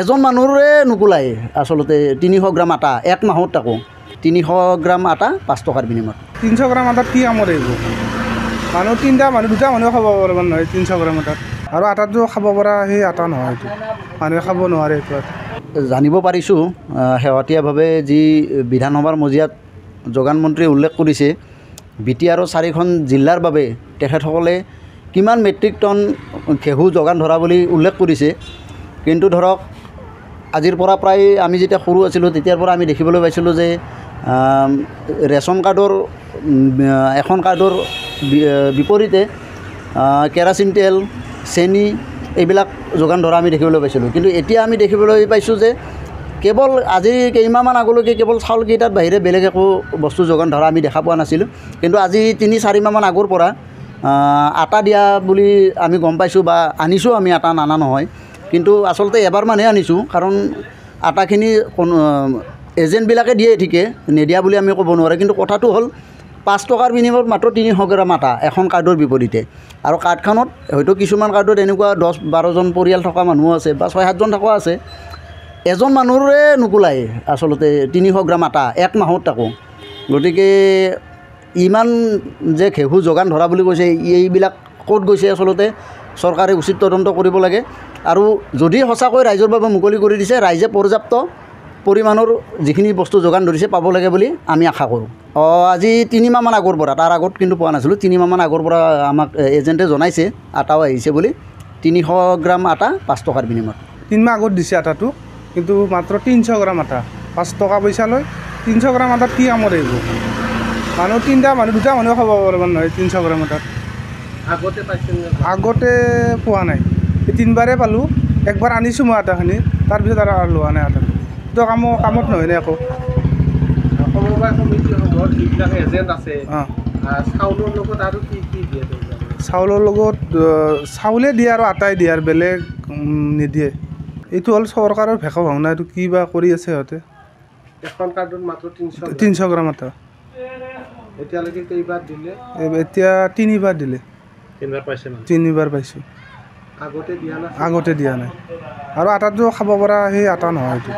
এজন মানুহৰে নোকোলাই আচলতে তিনিশ গ্ৰাম আটা এক মাহত তাকো তিনিশ গ্ৰাম আটা পাঁচ টকাৰ বিনিময়ত। তিনিশ গ্ৰাম আটাত কি কামত আহিব? মানুহ তিনিটা মানুহ দুটা মানুহে খাব পাৰিব নহয় তিনিশ গ্ৰাম আটাত। আৰু আটাটো খাব পৰা সেই আটা নহয় এইটো। মানুহে খাব নোৱাৰে এইটো জানিব পাৰিছোঁ শেহতীয়াভাৱে যি বিধানসভাৰ মজিয়াত যোগান মন্ত্ৰীয়ে উল্লেখ কৰিছে বি টি আৰৰ চাৰিখন জিলাৰ বাবে তেখেতসকলে কিমান মেট্ৰিক টন ঘেঁহু যোগান ধৰা বুলি উল্লেখ কৰিছে। কিন্তু ধৰক আজিৰ পৰা প্ৰায় আমি যেতিয়া সৰু আছিলোঁ তেতিয়াৰ পৰা আমি দেখিবলৈ পাইছিলোঁ যে ৰেচন কাৰ্ডৰ এখন কাৰ্ডৰ বিপৰীতে কেৰাচিন তেল চেনি এইবিলাক যোগান ধৰা আমি দেখিবলৈ পাইছিলোঁ। কিন্তু এতিয়া আমি দেখিবলৈ পাইছোঁ যে কেৱল আজি কেইমাহমান আগলৈকে কেৱল চাউলকেইটাত বাহিৰে বেলেগ একো বস্তু যোগান ধৰা আমি দেখা পোৱা নাছিলোঁ। কিন্তু আজি তিনি চাৰিমাহমান আগৰ পৰা আটা দিয়া বুলি আমি গম পাইছোঁ বা আনিছোঁ আমি আটা নানা নহয়। কিন্তু আচলতে এবাৰমানহে আনিছোঁ কাৰণ আটাখিনি এজেণ্টবিলাকে দিয়ে ঠিকে নিদিয়া বুলি আমি ক'ব নোৱাৰোঁ। কিন্তু কথাটো হ'ল পাঁচ টকাৰ বিনিময়ত মাত্ৰ তিনিশ গ্ৰাম আটা এখন কাৰ্ডৰ বিপৰীতে। আৰু কাৰ্ডখনত হয়তো কিছুমান কাৰ্ডত এনেকুৱা দহ বাৰজন পৰিয়াল থকা মানুহো আছে বা ছয় সাতজন থকা আছে। এজন মানুহৰে নোকোলাই আচলতে তিনিশ গ্ৰাম আটা এক মাহত তাকো। গতিকে ইমান যে ঘেঁহু যোগান ধৰা বুলি কৈছে এইবিলাক ক'ত গৈছে আচলতে? চৰকাৰে উচিত তদন্ত কৰিব লাগে। আৰু যদি সঁচাকৈ ৰাইজৰ বাবে মুকলি কৰি দিছে ৰাইজে পৰ্যাপ্ত পৰিমাণৰ যিখিনি বস্তু যোগান ধৰিছে পাব লাগে বুলি আমি আশা কৰোঁ। অঁ আজি তিনিমাহমান আগৰ পৰা তাৰ আগত কিন্তু পোৱা নাছিলোঁ তিনিমাহমান আগৰ পৰা আমাক এজেণ্টে জনাইছে আটাও আহিছে বুলি। তিনিশ গ্ৰাম আটা পাঁচ টকাৰ বিনিময়ত। তিনিমাহ আগত দিছে আটাটো কিন্তু মাত্ৰ তিনিশ গ্ৰাম আটা পাঁচ টকা পইচা লয়। তিনিশ গ্ৰাম আটাত কি কামত আহিব? মানুহ তিনিটা মানুহ দুটা মানুহে খাব পাৰিব নহয় তিনিশ গ্ৰাম আটাত। আগতে পোৱা নাই? এই তিনিবাৰেই পালোঁ। একবাৰ আনিছোঁ মই আটাখিনি। তাৰপিছত আৰু লোৱা নাই আটাটো এইটো কামো কামত নহয় নে একো? সমবায় সমিতিসমূহৰ যিবিলাক এজেণ্ট আছে অঁ। আহ, চাউলৰ লগত আৰু কি কি দিয়ে তেওঁলোকে? চাউলৰ লগত আহ, চাউলে দিয়ে আৰু আটাই দিয়ে আৰু বেলেগ নিদিয়ে। এইটো হ'ল চৰকাৰৰ ভেকা ভাওনা। এইটো কি বা কৰি আছে সিহঁতে? এখন কাৰ্ডত মাত্ৰ তিনিশ তিনিশ গ্ৰাম আটা। এতিয়ালৈকে কেইবাৰ দিলে? এই- এতিয়া তিনিবাৰ দিলে। তিনিবাৰ পাইছে মানে? তিনিবাৰ পাইছোঁ। আগতে দিয়া নাছিল? আগতে দিয়া নাই। আৰু আটাটো খাব পৰা সেই আটা নহয় এইটো।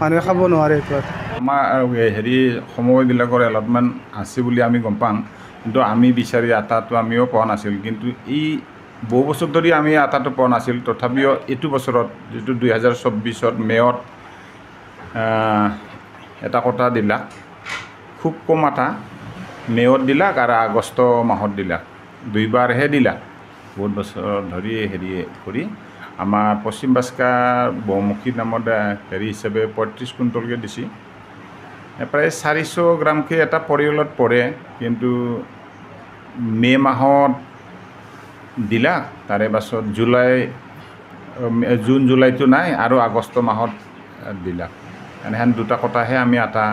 মানুহে খাব নোৱাৰে এইটো আটা। আমাৰ হেৰি সময়বিলাকৰ এলটমেণ্ট আছে বুলি আমি গম পাওঁ। কিন্তু আমি বিচাৰি আটাটো আমিও পোৱা নাছিল। কিন্তু এই বহু বছৰ ধৰি আমি আটাটো পোৱা নাছিল। তথাপিও এইটো বছৰত যিটো দুহেজাৰ চৌব্বিছত মে'ত আহ, এটা কথা দিলাক। খুব কম আটা মে'ত দিলাক আৰু আগষ্ট মাহত দিলাক। দুইবাৰহে দিলাক বহুত বছৰ ধৰি হেৰি কৰি আমাৰ পশ্চিম বাস্কা বহুমুখী নামত হেৰি হিচাপে পঁয়ত্ৰিছ কুইণ্টলকৈ দিছে। প্ৰায় চাৰিশ গ্ৰামকৈ এটা পৰিয়ালত পৰে কিন্তু মে' মাহত দিলা তাৰে পাছত জুলাই জুন জুলাইটো নাই আৰু আগষ্ট মাহত দিলা। এনেহেন দুটা কথাহে আমি আটা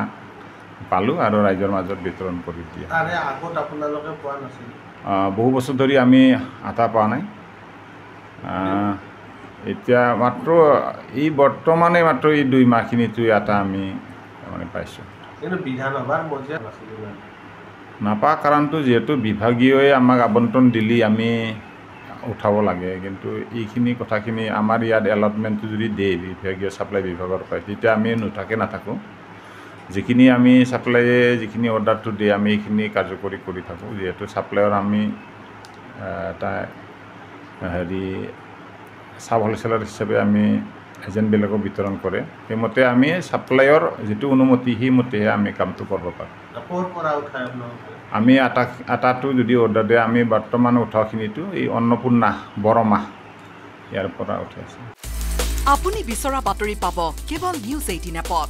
পালোঁ আৰু ৰাইজৰ মাজত বিতৰণ কৰি দিয়ে। আগত আপোনালোকে পোৱা নাছিল। বহু বছৰ ধৰি আমি আটা পোৱা নাই। এতিয়া মাত্ৰ এই বৰ্তমানে মাত্ৰ এই দুই মাহখিনিতো আটা আমি মানে পাইছোঁ। নাপা কাৰণটো যিহেতু বিভাগীয়ই আমাক আবণ্টন দিলি আমি উঠাব লাগে। কিন্তু এইখিনি কথাখিনি আমাৰ ইয়াত এলটমেণ্টটো যদি দিয়ে বিভাগীয় ছাপ্লাই বিভাগৰ পৰা তেতিয়া আমি নুঠাকে নাথাকোঁ। যিখিনি আমি ছাপ্লাইয়ে যিখিনি অৰ্ডাৰটো দিয়ে আমি এইখিনি কাৰ্যকৰী কৰি থাকোঁ। যিহেতু ছাপ্লাইৰ আমি এটা হেৰি চাব হ'লচেলাৰ হিচাপে আমি এজেণ্টবিলাকক বিতৰণ কৰে। সেইমতে আমি ছাপ্লাইৰ যিটো অনুমতি সেইমতেহে আমি কামটো কৰিব পাৰোঁ। আমি আটা আটাটো যদি অৰ্ডাৰ দিয়ে আমি বৰ্তমান উঠাখিনিতো এই অন্নপূৰ্ণা বৰমাহ ইয়াৰ পৰা উঠাইছোঁ। আপুনি বিচৰা বাতৰি পাব কেৱল নিউজ এইটিন এপত।